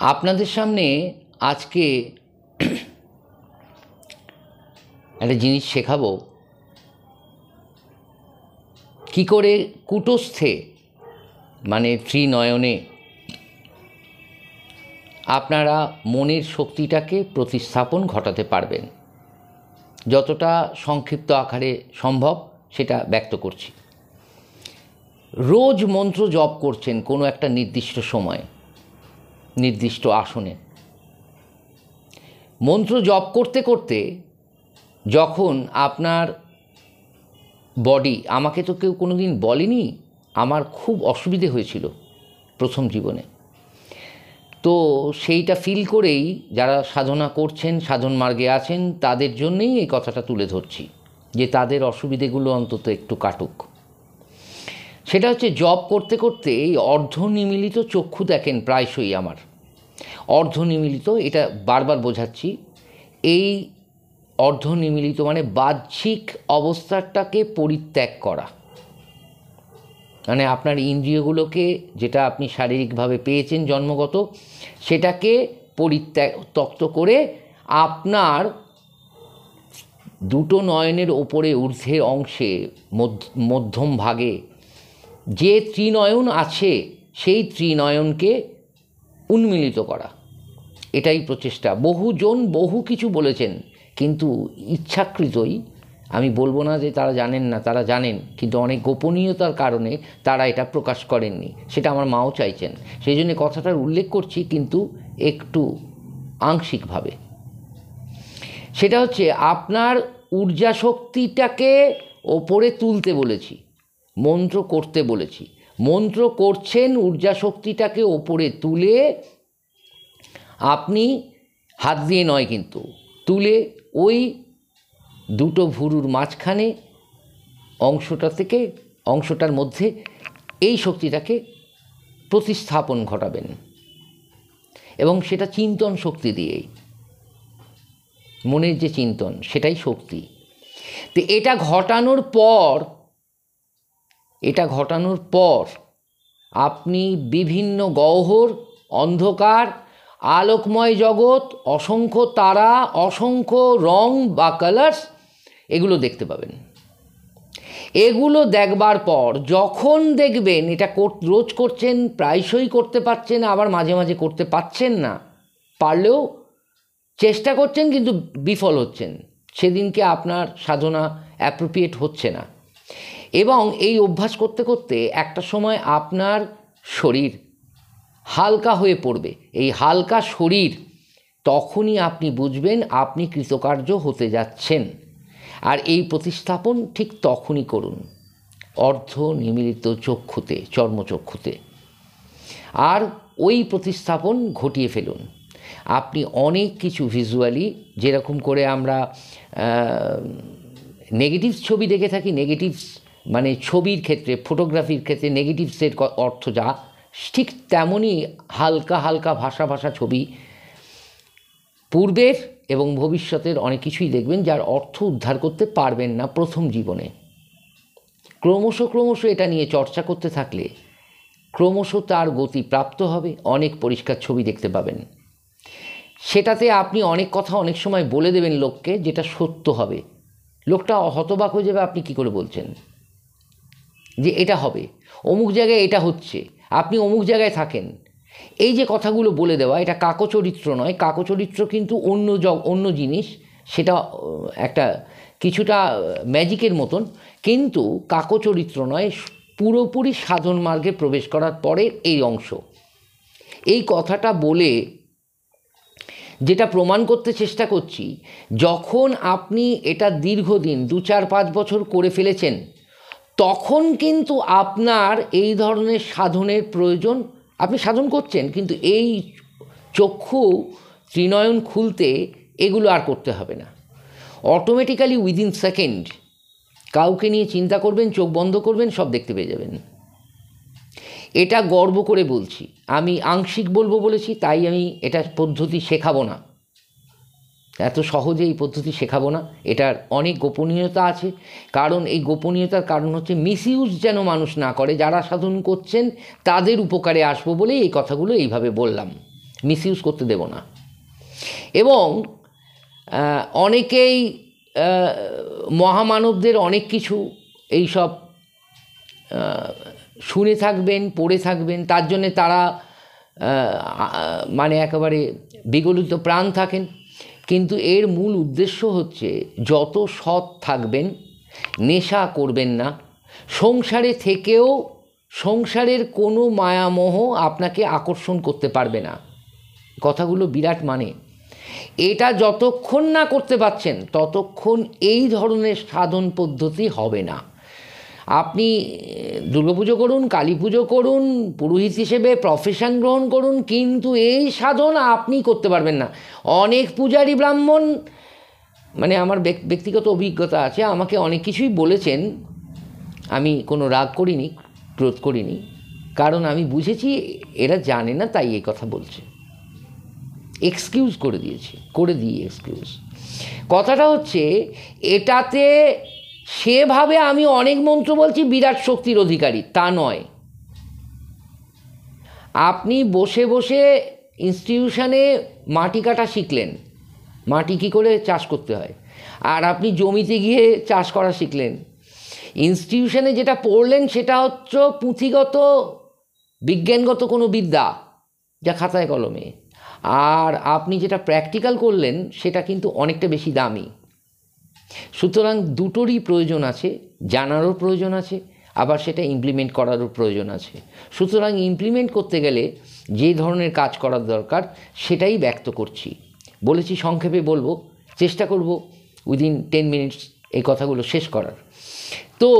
আপনাদের সামনে আজকে একটা জিনিস শেখাবো। কি করে কুটস্থে মানে ত্রিনয়নে আপনারা মনের শক্তিটাকে প্রতিস্থাপন ঘটাতে পারবেন। যতটা সংক্ষিপ্ত আকারে সম্ভব সেটা ব্যক্ত করছি। রোজ মন্ত্র জপ করছেন কোনো একটা নির্দিষ্ট সময়ে। নির্দিষ্ট আসনে। মন্ত্র জপ করতে করতে যখন আপনার বডি আমাকে তো কেউ কোনো দিন বলেনি, আমার খুব অসুবিধে হয়েছিল প্রথম জীবনে। তো সেইটা ফিল করেই যারা সাধনা করছেন, সাধন মার্গে আছেন, তাদের জন্যেই এই কথাটা তুলে ধরছি যে তাদের অসুবিধেগুলো অন্তত একটু কাটুক। সেটা হচ্ছে জব করতে করতে এই অর্ধনিমিলিত চক্ষু দেখেন প্রায়শই আমার। অর্ধনিমিলিত, এটা বারবার বোঝাচ্ছি, এই অর্ধনিমিলিত মানে বাহ্যিক অবস্থাটাকে পরিত্যাগ করা। মানে আপনার ইন্দ্রিয়গুলোকে যেটা আপনি শারীরিকভাবে পেয়েছেন জন্মগত, সেটাকে পরিত্যাগ, তক্ত করে আপনার দুটো নয়নের ওপরে ঊর্ধ্বের অংশে মধ্যম ভাগে যে ত্রিনয়ন আছে, সেই ত্রিনয়নকে উন্মিলিত করা। এটাই প্রচেষ্টা। বহুজন বহু কিছু বলেছেন, কিন্তু ইচ্ছাকৃতই আমি বলব না যে তারা জানেন না, তারা জানেন, কিন্তু অনেক গোপনীয়তার কারণে তারা এটা প্রকাশ করেননি। সেটা আমার মাও চাইছেন। সেই জন্য কথাটার উল্লেখ করছি, কিন্তু একটু আংশিকভাবে। সেটা হচ্ছে, আপনার ঊর্জা শক্তিটাকে ওপরে তুলতে বলেছি, মন্ত্র করতে বলেছি। মন্ত্র করছেন ঊর্জা শক্তিটাকে ওপরে তুলে আপনি হাত দিয়ে নয় কিন্তু, তুলে ওই দুটো ভুরুর মাঝখানে অংশটা থেকে অংশটার মধ্যে এই শক্তিটাকে প্রতিস্থাপন ঘটাবেন। এবং সেটা চিন্তন শক্তি দিয়েই। মনের যে চিন্তন, সেটাই শক্তি। তো এটা ঘটানোর পর, এটা ঘটানোর পর আপনি বিভিন্ন গহ্বর, অন্ধকার আলোকময় জগৎ, অসংখ্য তারা, অসংখ্য রং বা কালার্স এগুলো দেখতে পাবেন। এগুলো দেখবার পর যখন দেখবেন এটা রোজ করছেন, প্রায়শই করতে পারছেন, আবার মাঝে মাঝে করতে পারছেন না, পারলেও চেষ্টা করছেন কিন্তু বিফল হচ্ছেন। সেদিনকে আপনার সাধনা অ্যাপ্রোপ্রিয়েট হচ্ছে না। এবং এই অভ্যাস করতে করতে একটা সময় আপনার শরীর হালকা হয়ে পড়বে। এই হালকা শরীর তখনই আপনি বুঝবেন আপনি কৃতকার্য হতে যাচ্ছেন। আর এই প্রতিস্থাপন ঠিক তখনই করুন। অর্ধ নিমিলিত চক্ষুতে, চর্মচক্ষুতে। আর ওই প্রতিস্থাপন ঘটিয়ে ফেলুন। আপনি অনেক কিছু ভিজুয়ালি যেরকম করে আমরা নেগেটিভস ছবি দেখে থাকি নেগেটিভস মানে ছবির ক্ষেত্রে ফটোগ্রাফির ক্ষেত্রে নেগেটিভসের অর্থ যা ঠিক তেমনই হালকা হালকা ভাষা ভাষা ছবি। পূর্বের এবং ভবিষ্যতের অনেক কিছুই দেখবেন যার অর্থ উদ্ধার করতে পারবেন না প্রথম জীবনে। ক্রমশ ক্রমশ এটা নিয়ে চর্চা করতে থাকলে ক্রমশ তার গতি প্রাপ্ত হবে, অনেক পরিষ্কার ছবি দেখতে পাবেন। সেটাতে আপনি অনেক কথা অনেক সময় বলে দেবেন লোককে যেটা সত্য হবে। লোকটা হতবাক হয়ে যাবে, আপনি কি করে বলছেন? যে এটা হবে, অমুক জায়গায় এটা হচ্ছে। আপনি অমুক জায়গায় থাকেন। এই যে কথাগুলো বলে দেওয়া, এটা কাকচরিত্র নয় কাকচরিত্র কিন্তু অন্য অন্য জিনিস, সেটা একটা কিছুটা ম্যাজিকের মতন, কিন্তু কাকচরিত্র নয়, পুরোপুরি সাধন মার্গে প্রবেশ করার পরে এই অংশ। এই কথাটা বলে যেটা প্রমাণ করতে চেষ্টা করছি, যখন আপনি এটা দীর্ঘদিন, দু চার পাঁচ বছর করে ফেলেছেন তখন কিন্তু আপনার এই ধরনের সাধনের প্রয়োজন। আপনি সাধন করছেন, কিন্তু এই চক্ষু ত্রিনয়ন খুলতে এগুলো আর করতে হবে না। অটোমেটিক্যালি উইদিন সেকেন্ড কাউকে নিয়ে চিন্তা করবেন, চোখ বন্ধ করবেন, সব দেখতে পেয়ে যাবেন। এটা গর্ব করে বলছি। আমি আংশিক বলব বলেছি, তাই আমি এটা পদ্ধতি শেখাবো না। এত সহজে এই পদ্ধতি শেখাবো না। এটার অনেক গোপনীয়তা আছে। কারণ এই গোপনীয়তার কারণ হচ্ছে মিসইউজ যেন মানুষ না করে, যারা সাধন করছেন তাদের উপকারে আসব বলেই এই কথাগুলো এইভাবে বললাম। মিসইউজ করতে দেব না। এবং অনেকেই মহামানবদের অনেক কিছু এইসব শুনে থাকবেন, পড়ে থাকবেন, তার জন্যে তারা মানে একেবারে বিগলিত প্রাণ থাকেন। কিন্তু এর মূল উদ্দেশ্য হচ্ছে যত সৎ থাকবেন, নেশা করবেন না। সংসারে থেকেও সংসারের কোনো মায়ামোহ আপনাকে আকর্ষণ করতে পারবে না। কথাগুলো বিরাট মানে। এটা যতক্ষণ না করতে পারছেন, ততক্ষণ এই ধরনের সাধন পদ্ধতি হবে না। আপনি দুর্গাপুজো করুন কালী পুজো করুন, পুরোহিত হিসেবে প্রফেশন গ্রহণ করুন, কিন্তু এই সাধন আপনি করতে পারবেন না। অনেক পূজারী ব্রাহ্মণ মানে আমার ব্যক- ব্যক্তিগত অভিজ্ঞতা আছে, আমাকে অনেক কিছুই বলেছেন। আমি কোনো রাগ করিনি, ক্রোধ করিনি, কারণ আমি বুঝেছি এরা জানে না, তাই এই কথা বলছে। এক্সকিউজ করে দিয়েছি, করে দিই এক্সকিউজ কথাটা হচ্ছে, এটাতে সেভাবে আমি অনেক মন্ত্র বলছি, বিরাট শক্তির অধিকারী, তা নয়। আপনি বসে বসে ইনস্টিটিউশনে মাটি কাটা শিখলেন। মাটি কী করে চাষ করতে হয়? আর আপনি জমিতে গিয়ে চাষ করা শিখলেন। ইনস্টিটিউশনে যেটা পড়লেন সেটা হচ্ছে পুঁথিগত, বিজ্ঞানগত কোনো বিদ্যা যা খাতায় কলমে। আর আপনি যেটা প্র্যাকটিক্যাল করলেন সেটা কিন্তু অনেকটা বেশি দামি। সুতরাং দুটোরই প্রয়োজন আছে, জানারও প্রয়োজন আছে, আবার সেটা ইমপ্লিমেন্ট করারও প্রয়োজন আছে। সুতরাং ইমপ্লিমেন্ট করতে গেলে যে ধরনের কাজ করার দরকার, সেটাই ব্যক্ত করছি। বলেছি সংক্ষেপে বলব, চেষ্টা করব উইদিন টেন মিনিটস এই কথাগুলো শেষ করার। তো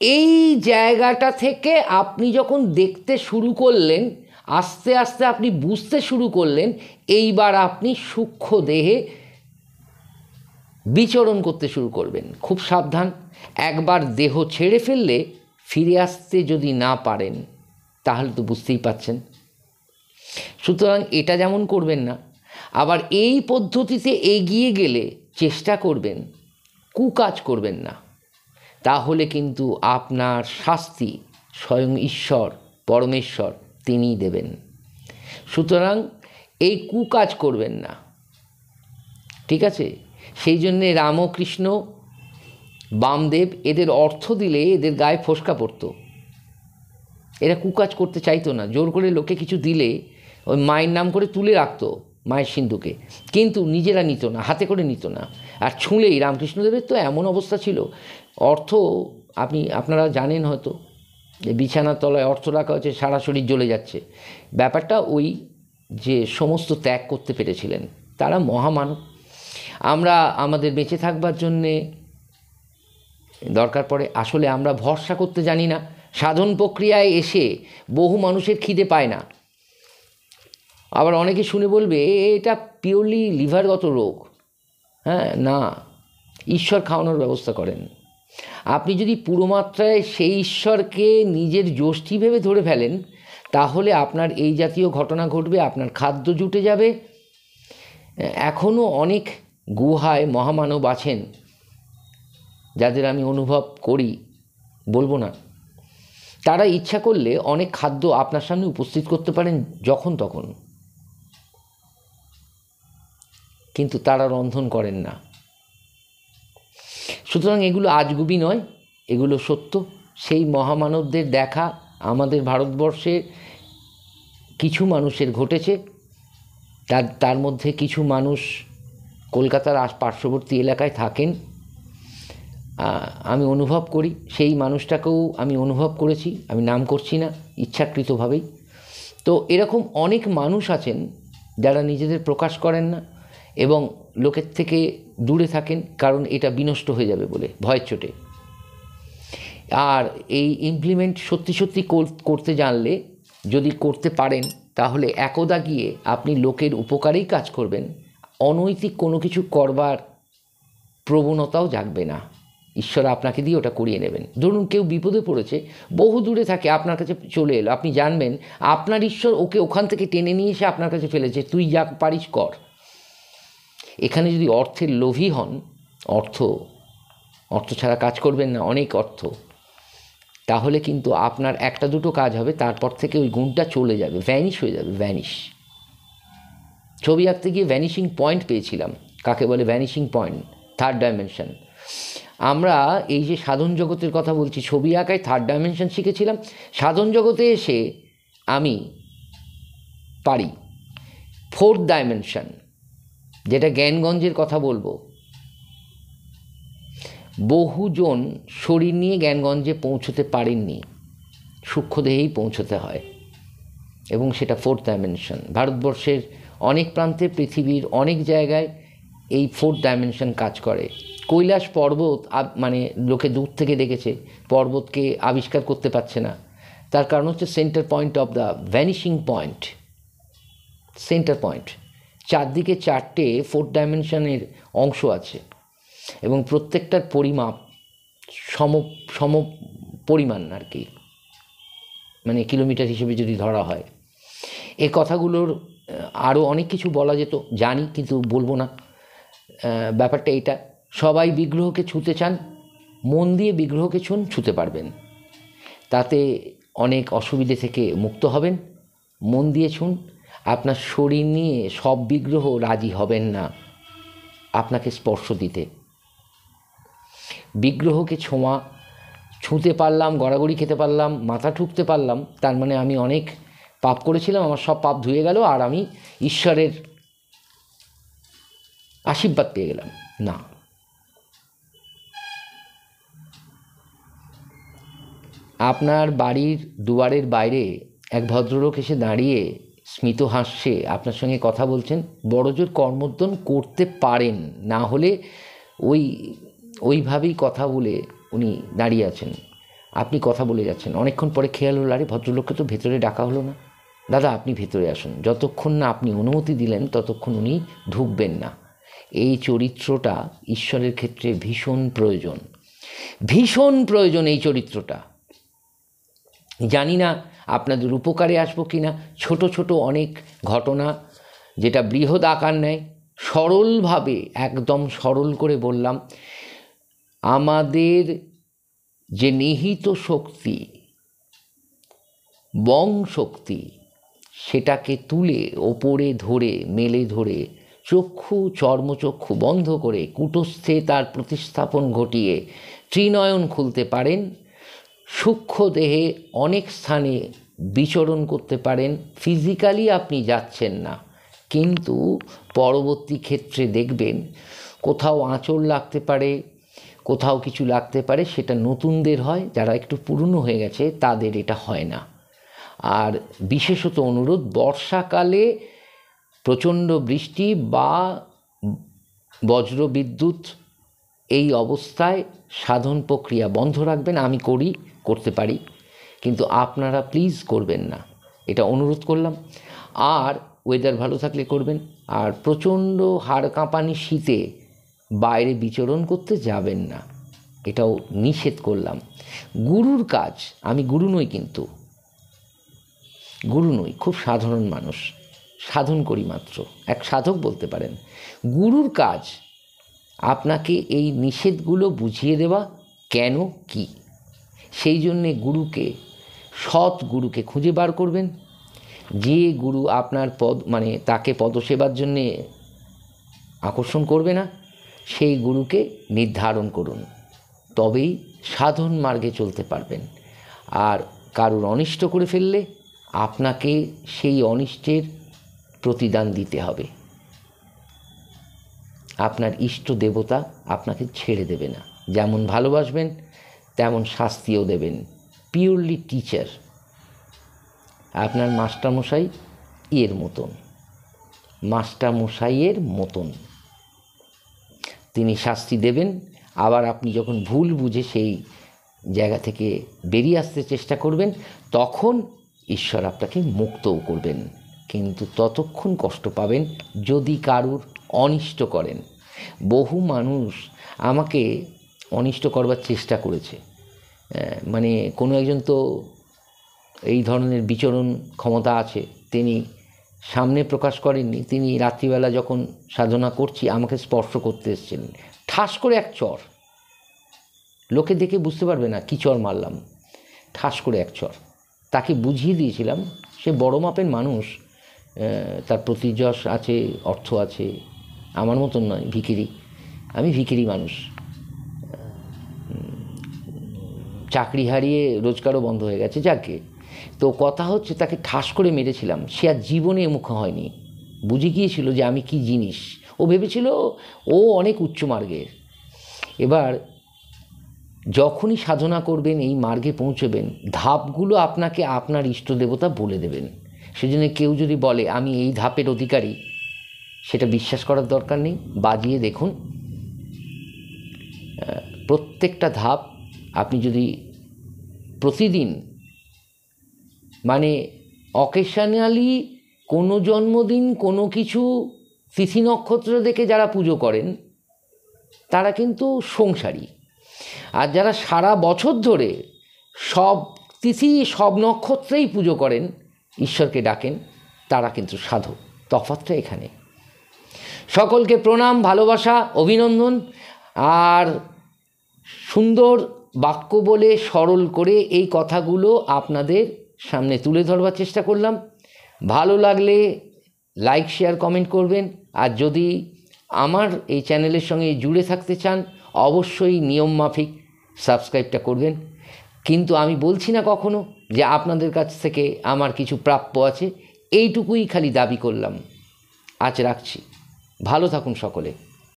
এই জায়গাটা থেকে আপনি যখন দেখতে শুরু করলেন, আস্তে আস্তে আপনি বুঝতে শুরু করলেন, এইবার আপনি সূক্ষ্ম দেহে বিচরণ করতে শুরু করবেন। খুব সাবধান, একবার দেহ ছেড়ে ফেললে ফিরে আসতে যদি না পারেন, তাহলে তো বুঝতেই পাচ্ছেন সুতরাং এটা যেমন করবেন না, আবার এই পদ্ধতিতে এগিয়ে গেলে চেষ্টা করবেন, কুকাজ করবেন না। তাহলে কিন্তু আপনার শাস্তি স্বয়ং ঈশ্বর, পরমেশ্বর তিনিই দেবেন। সুতরাং এই কুকাজ করবেন না। ঠিক আছে? সেই জন্যে রামকৃষ্ণ, বামদেব এদের অর্থ দিলে এদের গায়ে ফোসকা পড়তো। এরা কুকাজ করতে চাইতো না, জোর করে লোকে কিছু দিলে ওই মায়ের নাম করে তুলে রাখতো মায়ের সিন্ধুকে। কিন্তু নিজেরা নিত না, হাতে করে নিত না। আর ছুঁলেই রামকৃষ্ণদেবের তো এমন অবস্থা ছিল। অর্থ আপনি, আপনারা জানেন হয়তো যে বিছানার তলায় অর্থ রাখা হচ্ছে, সারা শরীর জ্বলে যাচ্ছে। ব্যাপারটা ওই যে সমস্ত ত্যাগ করতে পেরেছিলেন, তারা মহামানব। আমরা আমাদের বেঁচে থাকবার জন্যে দরকার পড়ে। আসলে আমরা ভরসা করতে জানি না। সাধন প্রক্রিয়ায় এসে বহু মানুষের খিদে পায় না। আবার অনেকে শুনে বলবে এটা পিওরলি লিভারগত রোগ। হ্যাঁ না। ঈশ্বর খাওয়ানোর ব্যবস্থা করেন। আপনি যদি পুরো মাত্রায় সেই ঈশ্বরকে নিজের যষ্টি ভেবে ধরে ফেলেন, তাহলে আপনার এই জাতীয় ঘটনা ঘটবে, আপনার খাদ্য জুটে যাবে। এখনও অনেক গুহায় মহামানব আছেন, যাদের আমি অনুভব করি, বলব না। তারা ইচ্ছা করলে অনেক খাদ্য আপনার সামনে উপস্থিত করতে পারেন যখন তখন। কিন্তু তারা রন্ধন করেন না। সুতরাং এগুলো আজগুবি নয়, এগুলো সত্য। সেই মহামানবদের দেখা আমাদের ভারতবর্ষে কিছু মানুষের ঘটেছে। তার তার মধ্যে কিছু মানুষ কলকাতার আশ পার্শ্ববর্তী এলাকায় থাকেন আমি অনুভব করি। সেই মানুষটাকেও আমি অনুভব করেছি, আমি নাম করছি না, ইচ্ছাকৃতভাবেই। তো এরকম অনেক মানুষ আছেন যারা নিজেদের প্রকাশ করেন না এবং লোকের থেকে দূরে থাকেন, কারণ এটা বিনষ্ট হয়ে যাবে বলে ভয়ের চোটে আর এই ইমপ্লিমেন্ট সত্যি সত্যি করতে জানলে, যদি করতে পারেন, তাহলে একদা গিয়ে আপনি লোকের উপকারেই কাজ করবেন। অনৈতিক কোনো কিছু করবার প্রবণতাও জাগবে না। ঈশ্বর আপনাকে দিয়ে ওটা করিয়ে নেবেন। ধরুন কেউ বিপদে পড়েছে, বহু দূরে থাকে, আপনার কাছে চলে এলো, আপনি জানবেন, আপনার ঈশ্বর ওকে ওখান থেকে টেনে নিয়ে এসে আপনার কাছে ফেলেছে তুই যা পারিস কর। এখানে যদি অর্থের লোভী হন, অর্থ অর্থ ছাড়া কাজ করবেন না, অনেক অর্থ। তাহলে কিন্তু আপনার একটা দুটো কাজ হবে, তারপর থেকে ওই গুণটা চলে যাবে ভ্যানিশ হয়ে যাবে ভ্যানিশ ছবি আঁকতে গিয়ে ভ্যানিশিং পয়েন্ট পেয়েছিলাম। কাকে বলে ভ্যানিশিং পয়েন্ট থার্ড ডাইমেনশন আমরা এই যে সাধন জগতের কথা বলছি, ছবি আঁকায় থার্ড ডাইমেনশন শিখেছিলাম। সাধন জগতে এসে আমি পারি। ফোর্থ ডাইমেনশন যেটা জ্ঞানগঞ্জের কথা বলব। বহুজন শরীর নিয়ে জ্ঞানগঞ্জে পৌঁছতে পারেননি। সূক্ষ্মদেহেই পৌঁছতে হয়। এবং সেটা ফোর্থ ডাইমেনশন ভারতবর্ষের অনেক প্রান্তে পৃথিবীর অনেক জায়গায় এই ফোর্থ ডাইমেনশন কাজ করে। কৈলাস পর্বত মানে লোকে দূর থেকে দেখেছে, পর্বতকে আবিষ্কার করতে পারছে না। তার কারণ হচ্ছে centre point of the vanishing point centre point চারদিকে চারটে ফোর্থ ডাইমেনশনের অংশ আছে এবং প্রত্যেকটার পরিমাপ সম সম পরিমাণ আর কি। মানে কিলোমিটার হিসেবে যদি ধরা হয়। এ কথাগুলোর আরও অনেক কিছু বলা যেত, জানি কিন্তু বলব না। ব্যাপারটা এটা সবাই বিগ্রহকে ছুতে চান, মন দিয়ে বিগ্রহকে ছুন, ছুতে পারবেন। তাতে অনেক অসুবিধে থেকে মুক্ত হবেন, মন দিয়ে ছুন, আপনার শরীর নিয়ে সব বিগ্রহ রাজি হবেন না, আপনাকে স্পর্শ দিতে। বিগ্রহকে ছোঁয়া, ছুঁতে পারলাম, গড়াগড়ি খেতে পারলাম, মাথা ঠুকতে পারলাম, তার মানে আমি অনেক পাপ করেছিলাম, আমার সব পাপ ধুয়ে গেল আর আমি ঈশ্বরের আশীর্বাদ পেয়ে গেলাম। না। আপনার বাড়ির দুয়ারের বাইরে এক ভদ্রলোক এসে দাঁড়িয়ে স্মিত হাসছে। আপনার সঙ্গে কথা বলছেন বড়জোর কর্মোদ্যম করতে পারেন, না হলে ওই, ওইভাবেই কথা বলে উনি দাঁড়িয়ে আছেন। আপনি কথা বলে যাচ্ছেন। অনেকক্ষণ পরে খেয়াল হলো, আরে ভদ্রলোককে তো ভেতরে ডাকা হলো না। দাদা, আপনি ভেতরে আসুন। যতক্ষণ না আপনি অনুমতি দিলেন, ততক্ষণ উনি ঢুকবেন না। এই চরিত্রটা ঈশ্বরের ক্ষেত্রে ভীষণ প্রয়োজন। ভীষণ প্রয়োজন এই চরিত্রটা। জানি না আপনাদের উপকারে আসব কি না ছোট ছোট অনেক ঘটনা, যেটা বৃহৎ আকার নেয়। সরলভাবে, একদম সরল করে বললাম, আমাদের যে নিহিত শক্তি, বং শক্তি সেটাকে তুলে ওপরে ধরে, মেলে ধরে চক্ষু, চর্মচক্ষু বন্ধ করে কুটস্থে তার প্রতিস্থাপন ঘটিয়ে ত্রিনয়ন খুলতে পারেন। সূক্ষ্ম দেহে অনেক স্থানে বিচরণ করতে পারেন। ফিজিক্যালি আপনি যাচ্ছেন না, কিন্তু পরবর্তী ক্ষেত্রে দেখবেন কোথাও আঁচড় লাগতে পারে, কোথাও কিছু লাগতে পারে, সেটা নতুনদের হয়, যারা একটু পুরনো হয়ে গেছে, তাদের এটা হয় না। আর বিশেষত অনুরোধ, বর্ষাকালে প্রচণ্ড বৃষ্টি বা বজ্র বিদ্যুৎ এই অবস্থায় সাধন প্রক্রিয়া বন্ধ রাখবেন, আমি করি, করতে পারি। কিন্তু আপনারা প্লিজ করবেন না। এটা অনুরোধ করলাম। আর ওয়েদার ভালো থাকলে করবেন। আর প্রচণ্ড হাড় কাঁপানি শীতে বাইরে বিচরণ করতে যাবেন না। এটাও নিষেধ করলাম। গুরুর কাজ, আমি গুরু নই কিন্তু। গুরু নই, খুব সাধারণ মানুষ, সাধন করি মাত্র, এক সাধক বলতে পারেন। গুরুর কাজ, আপনাকে এই নিষেধগুলো বুঝিয়ে দেওয়া কেন কি? সেই জন্যে গুরুকে, সৎ গুরুকে খুঁজে বার করবেন। যে গুরু আপনার পদ মানে তাকে পদসেবার জন্যে আকর্ষণ করবে না, সেই গুরুকে নির্ধারণ করুন। তবেই সাধন মার্গে চলতে পারবেন। আর কারুর অনিষ্ট করে ফেললে আপনাকে সেই অনিষ্টের প্রতিদান দিতে হবে। আপনার ইষ্ট দেবতা আপনাকে ছেড়ে দেবে না। যেমন ভালোবাসবেন, তেমন শাস্তিও দেবেন। পিওরলি টিচার আপনার মাস্টারমশাই এর মতন। মাস্টারমশাইয়ের মতন। তিনি শাস্তি দেবেন। আবার আপনি যখন ভুল বুঝে সেই জায়গা থেকে বেরিয়ে আসতে চেষ্টা করবেন, তখন ঈশ্বর আপনাকে মুক্তও করবেন, কিন্তু ততক্ষণ কষ্ট পাবেন যদি কারুর অনিষ্ট করেন। বহু মানুষ আমাকে অনিষ্ট করবার চেষ্টা করেছে। মানে কোনো একজন তো এই ধরনের বিচরণ ক্ষমতা আছে, তিনি সামনে প্রকাশ করেননি, তিনি রাত্রিবেলা যখন সাধনা করছি, আমাকে স্পর্শ করতে এসেছিলেন ঠাস করে এক চর। লোকে দেখে বুঝতে পারবে না কী চর মারলাম। ঠাস করে এক চর। তাকে বুঝিয়ে দিয়েছিলাম, সে বড় মাপের মানুষ তার প্রতিযশ আছে, অর্থ আছে, আমার মতন নয়, ভিকিরি। আমি ভিকিরি মানুষ। চাকরি হারিয়ে রোজগারও বন্ধ হয়ে গেছে, যাকে। তো কথা হচ্ছে তাকে ঠাস করে মেরেছিলাম, সে আর জীবনে মুখ হয়নি। বুঝে গিয়েছিল যে আমি কি জিনিস। ও ভেবেছিল ও অনেক উচ্চ মার্গের। এবার যখনই সাধনা করবেন, এই মার্গে পৌঁছবেন, ধাপগুলো আপনাকে আপনার ইষ্ট দেবতা বলে দেবেন। সেজন্য কেউ যদি বলে, আমি এই ধাপের অধিকারী, সেটা বিশ্বাস করার দরকার নেই। বাজিয়ে দেখুন প্রত্যেকটা ধাপ আপনি যদি প্রতিদিন মানে অকেশনালি কোনো জন্মদিন, কোনো কিছু তিথি নক্ষত্র দেখে যারা পুজো করেন, তারা কিন্তু সংসারী। আর যারা সারা বছর ধরে সব তিথি, সব নক্ষত্রেই পুজো করেন, ঈশ্বরকে ডাকেন, তারা কিন্তু সাধু। তফাৎটা এখানে। সকলকে প্রণাম, ভালোবাসা, অভিনন্দন। আর সুন্দর বাক্য বলে সরল করে এই কথাগুলো আপনাদের সামনে তুলে ধরবার চেষ্টা করলাম। ভালো লাগলে লাইক, শেয়ার, কমেন্ট করবেন। আর যদি আমার এই চ্যানেলের সঙ্গে জুড়ে থাকতে চান, অবশ্যই নিয়ম মাফিক সাবস্ক্রাইবটা করবেন। কিন্তু আমি বলছি না কখনো যে আপনাদের কাছ থেকে আমার কিছু প্রাপ্য আছে, এইটুকুই খালি দাবি করলাম। আজ রাখছি। ভালো থাকুন সকলে।